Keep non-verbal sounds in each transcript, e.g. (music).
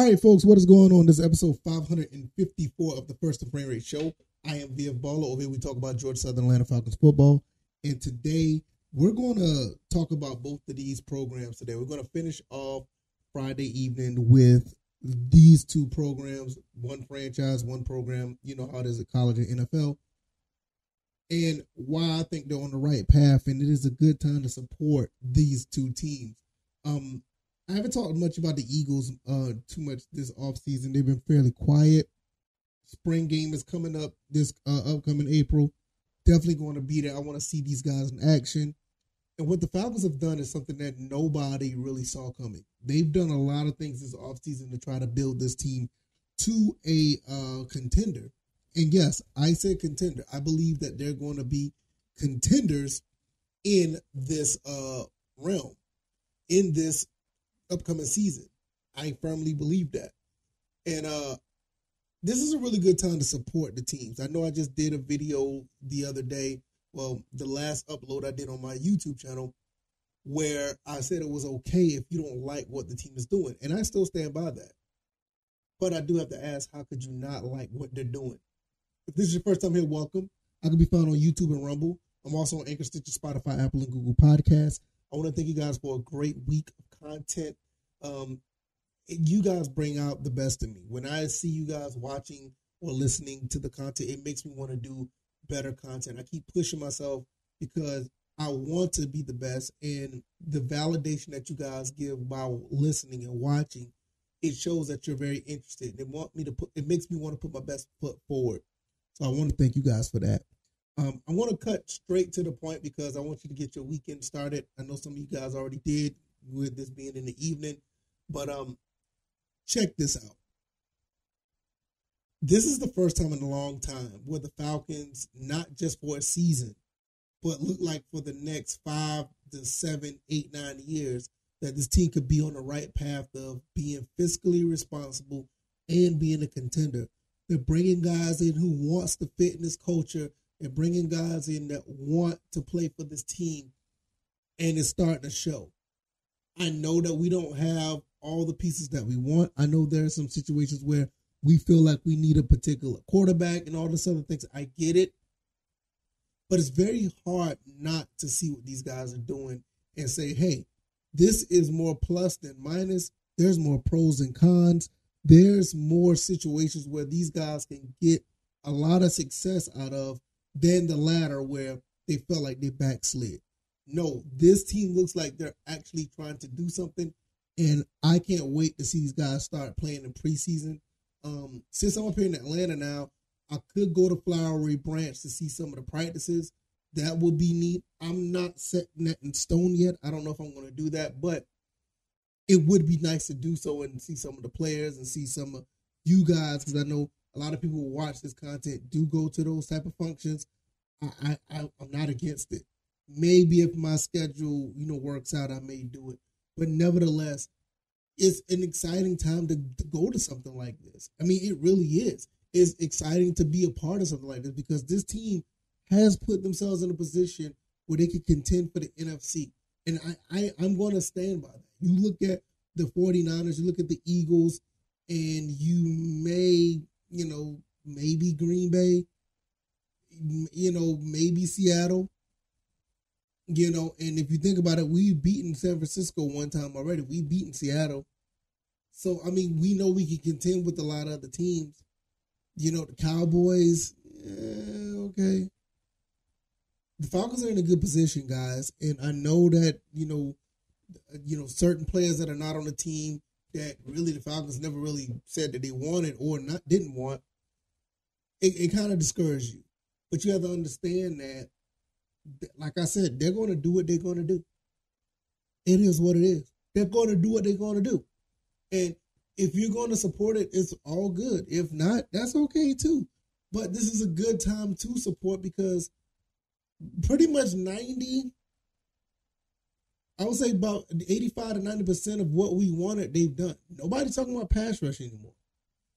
All right, folks, what is going on? This is episode 554 of the First and Frame Rate Show. I am Viv Baller. Over here, we talk about Georgia Southern Atlanta Falcons football. And today, we're going to talk about both of these programs today. We're going to finish off Friday evening with these two programs one franchise, one program. You know how it is at college and NFL. And why I think they're on the right path. And it is a good time to support these two teams. Um, I haven't talked much about the Eagles uh too much this offseason. They've been fairly quiet. Spring game is coming up this uh, upcoming April. Definitely going to be there. I want to see these guys in action. And what the Falcons have done is something that nobody really saw coming. They've done a lot of things this offseason to try to build this team to a uh, contender. And yes, I said contender. I believe that they're going to be contenders in this uh, realm, in this upcoming season. I firmly believe that. And uh this is a really good time to support the teams. I know I just did a video the other day, well, the last upload I did on my YouTube channel where I said it was okay if you don't like what the team is doing. And I still stand by that. But I do have to ask, how could you not like what they're doing? If this is your first time here, welcome. I can be found on YouTube and Rumble. I'm also on Anchor, Stitcher, Spotify, Apple, and Google Podcasts. I want to thank you guys for a great week content. Um, you guys bring out the best in me. When I see you guys watching or listening to the content, it makes me want to do better content. I keep pushing myself because I want to be the best, and the validation that you guys give by listening and watching, it shows that you're very interested. It want me to put. It makes me want to put my best foot forward. So I want to thank you guys for that. Um, I want to cut straight to the point because I want you to get your weekend started. I know some of you guys already did with this being in the evening, but um, check this out. This is the first time in a long time where the Falcons, not just for a season, but look like for the next five to seven, eight, nine years, that this team could be on the right path of being fiscally responsible and being a contender. They're bringing guys in who wants to fit in this culture and bringing guys in that want to play for this team, and it's starting to show. I know that we don't have all the pieces that we want. I know there are some situations where we feel like we need a particular quarterback and all this other things. I get it. But it's very hard not to see what these guys are doing and say, hey, this is more plus than minus. There's more pros and cons. There's more situations where these guys can get a lot of success out of than the latter where they felt like they backslid. No, this team looks like they're actually trying to do something and I can't wait to see these guys start playing in preseason. Um, since I'm up here in Atlanta now, I could go to Flowery Branch to see some of the practices. That would be neat. I'm not setting that in stone yet. I don't know if I'm going to do that, but it would be nice to do so and see some of the players and see some of you guys because I know a lot of people who watch this content do go to those type of functions. I, I I'm not against it. Maybe if my schedule you know works out, I may do it. But nevertheless, it's an exciting time to, to go to something like this. I mean, it really is. It's exciting to be a part of something like this because this team has put themselves in a position where they can contend for the NFC. And I, I I'm going to stand by that. You look at the 49ers, you look at the Eagles, and you may, you know, maybe Green Bay, you know, maybe Seattle. You know, and if you think about it, we've beaten San Francisco one time already. We've beaten Seattle. So I mean, we know we can contend with a lot of other teams. You know, the Cowboys, eh, okay. The Falcons are in a good position, guys, and I know that you know, you know, certain players that are not on the team that really the Falcons never really said that they wanted or not didn't want. It, it kind of discourages you, but you have to understand that like I said, they're going to do what they're going to do. It is what it is. They're going to do what they're going to do. And if you're going to support it, it's all good. If not, that's okay too. But this is a good time to support because pretty much 90, I would say about 85 to 90% of what we wanted, they've done. Nobody's talking about pass rush anymore.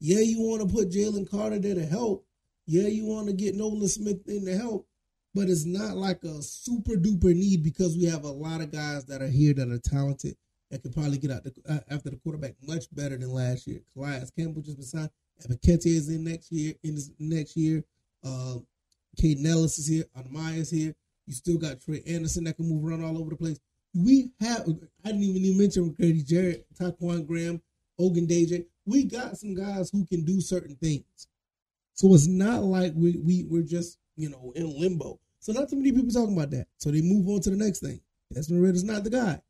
Yeah, you want to put Jalen Carter there to help. Yeah, you want to get Nolan Smith in to help but it's not like a super duper need because we have a lot of guys that are here that are talented that could probably get out the, uh, after the quarterback much better than last year. Calais Campbell just been signed. Ebiketie is in next year. In this, next year, uh, Kaden Elliss is here. Onyemata is here. You still got Troy Andersen that can move around all over the place. We have. I didn't even, even mention Grady Jarrett, Ta'Quon Graham, Ogundeji. We got some guys who can do certain things. So it's not like we, we we're just you know in limbo. So not too many people talking about that. So they move on to the next thing. Desmond Ridder's not the guy.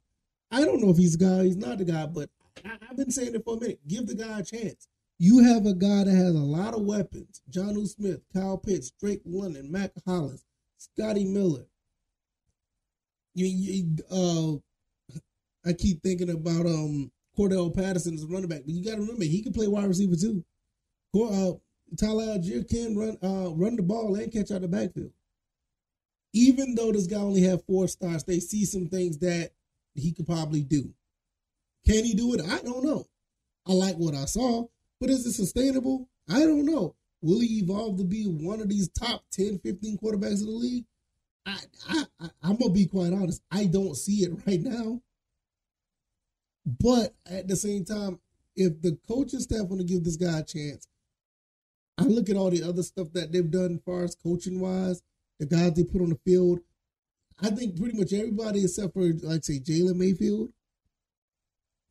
I don't know if he's the guy. He's not the guy, but I, have been saying it for a minute. Give the guy a chance. You have a guy that has a lot of weapons: Jonnu Smith, Kyle Pitts, Drake London, Mack Hollins, Scotty Miller. You, you uh, I keep thinking about um Cordarrelle Patterson as a running back, but you got to remember he can play wide receiver too. Uh, Tyler Allgeier can run uh, run the ball and catch out the backfield. Even though this guy only had four stars, they see some things that he could probably do. Can he do it? I don't know. I like what I saw, but is it sustainable? I don't know. Will he evolve to be one of these top 10, 15 quarterbacks in the league? I, I, I I'm gonna be quite honest. I don't see it right now. But at the same time, if the coaching staff want to give this guy a chance, I look at all the other stuff that they've done as far as coaching wise, the guys they put on the field. I think pretty much everybody except for like say Jalen Mayfield,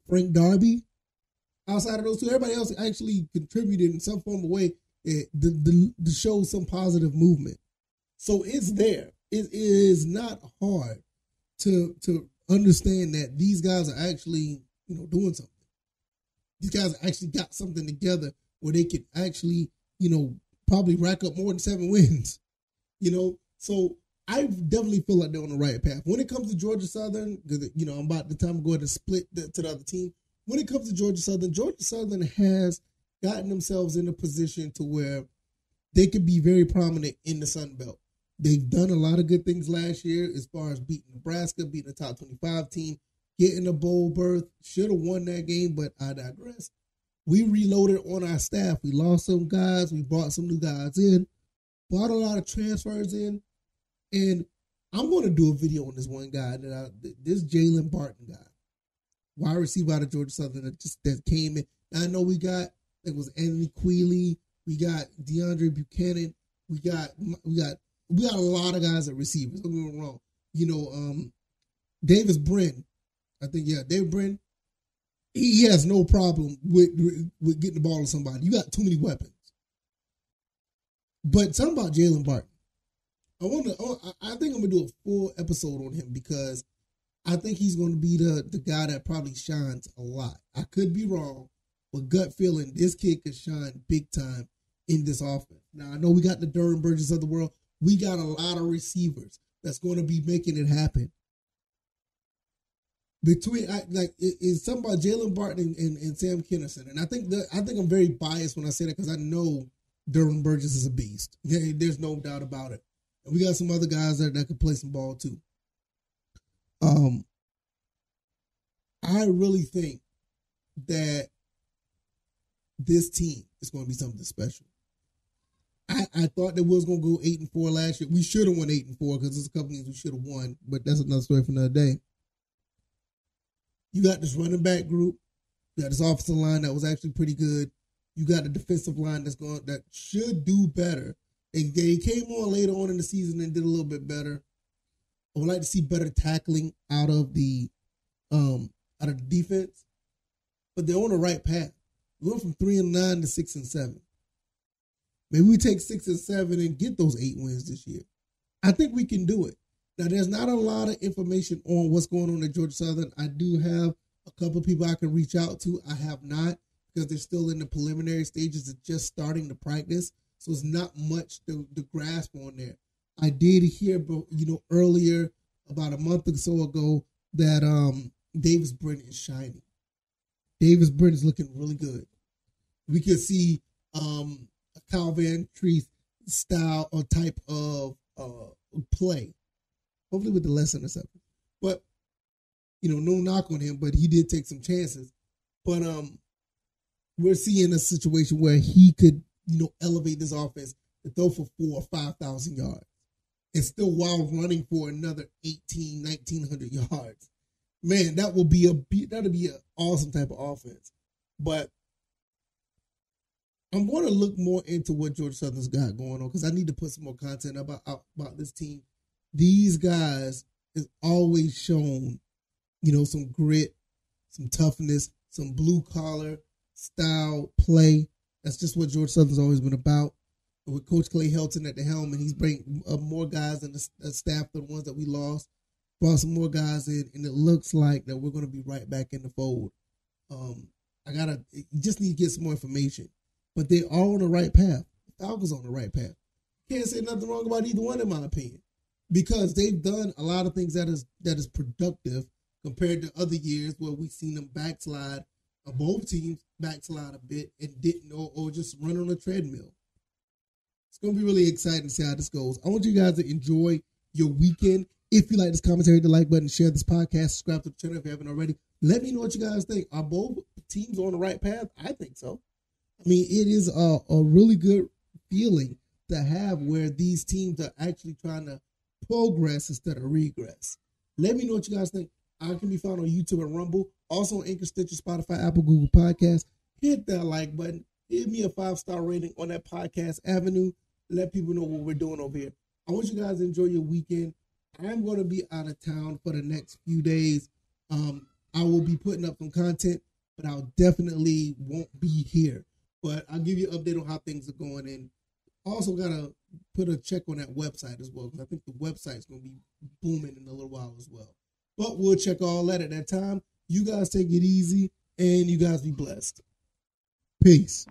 Frank Darby, outside of those two, everybody else actually contributed in some form of way eh, to, to show some positive movement. So it's there. It is not hard to to understand that these guys are actually you know doing something. These guys actually got something together where they could actually you know probably rack up more than seven (laughs) wins. You know, so I definitely feel like they're on the right path. When it comes to Georgia Southern, because you know I'm about the time to go ahead and split the, to the other team. When it comes to Georgia Southern, Georgia Southern has gotten themselves in a position to where they could be very prominent in the Sun Belt. They've done a lot of good things last year as far as beating Nebraska, beating the top 25 team, getting a bowl berth. Should have won that game, but I digress. We reloaded on our staff. We lost some guys. We brought some new guys in, brought a lot of transfers in. And I'm going to do a video on this one guy that I, this Jalen Barton guy, wide receiver out of Georgia Southern that just that came in. I know we got it was Anthony Queeley, we got DeAndre Buchanan, we got we got we got a lot of guys at receivers. Don't get me wrong. You know, um, Davis Brin, I think yeah, David Brin, he has no problem with with getting the ball to somebody. You got too many weapons. But something about Jalen Barton. I want to. I think I'm gonna do a full episode on him because I think he's going to be the the guy that probably shines a lot. I could be wrong, but gut feeling this kid could shine big time in this offense. Now I know we got the Derwin Burgess of the world. We got a lot of receivers that's going to be making it happen. Between I, like it's something about Jalen Barton and, and, and, Sam Kinnerson, and I think that I think I'm very biased when I say that because I know Derwin Burgess is a beast. (laughs) Okay, there's no doubt about it. And we got some other guys that, that can play some ball too. Um, I really think that this team is going to be something special. I, I thought that we was going to go eight and four last year. We should have won eight and four because there's a couple games we should have won, but that's another story for another day. You got this running back group. You got this offensive line that was actually pretty good. You got a defensive line that's going that should do better they, they came on later on in the season and did a little bit better. I would like to see better tackling out of the um out of the defense, but they're on the right path. We went from three and nine to six and seven. Maybe we take six and seven and get those eight wins this year. I think we can do it. Now, there's not a lot of information on what's going on at Georgia Southern. I do have a couple people I can reach out to. I have not because they're still in the preliminary stages of just starting to practice. So it's not much to, to grasp on there. I did hear, you know, earlier about a month or so ago that um Davis Brin is shining. Davis Brin is looking really good. We could see um a Kyle Vantrease style or type of uh play. Hopefully with the less interception. But you know, no knock on him, but he did take some chances. But um we're seeing a situation where he could you know, elevate this offense to throw for four or 5,000 yards and still while running for another 18, 1900 yards. man, that will be a that'll be an awesome type of offense. But I'm going to look more into what George Southern's got going on because I need to put some more content about about this team. These guys is always shown, you know, some grit, some toughness, some blue collar style play. That's just what George Southern's always been about. With Coach Clay Helton at the helm, and he's bringing uh, more guys in the, the staff than the ones that we lost. Brought some more guys in, and it looks like that we're going to be right back in the fold. Um, I gotta just need to get some more information but they are on the right path. Falcons on the right path. Can't say nothing wrong about either one, in my opinion, because they've done a lot of things that is that is productive compared to other years where we've seen them backslide. Uh, both teams backslide a bit and didn't, or, or just run on a treadmill. It's going to be really exciting to see how this goes. I want you guys to enjoy your weekend. If you like this commentary, the like button, share this podcast, subscribe to the channel if you haven't already. Let me know what you guys think. Are both teams on the right path? I think so. I mean, it is a, a really good feeling to have where these teams are actually trying to progress instead of regress. Let me know what you guys think. I can be found on YouTube and Rumble, also on Anchor, Stitcher, Spotify, Apple, Google Podcast. Hit that like button. Give me a five star rating on that podcast avenue. Let people know what we're doing over here. I want you guys to enjoy your weekend. I'm going to be out of town for the next few days. Um, I will be putting up some content, but I'll definitely won't be here. But I'll give you an update on how things are going. And also got to put a check on that website as well, because I think the website's going to be booming in a little while as well. But we'll check all that at that time. You guys take it easy and you guys be blessed. Peace.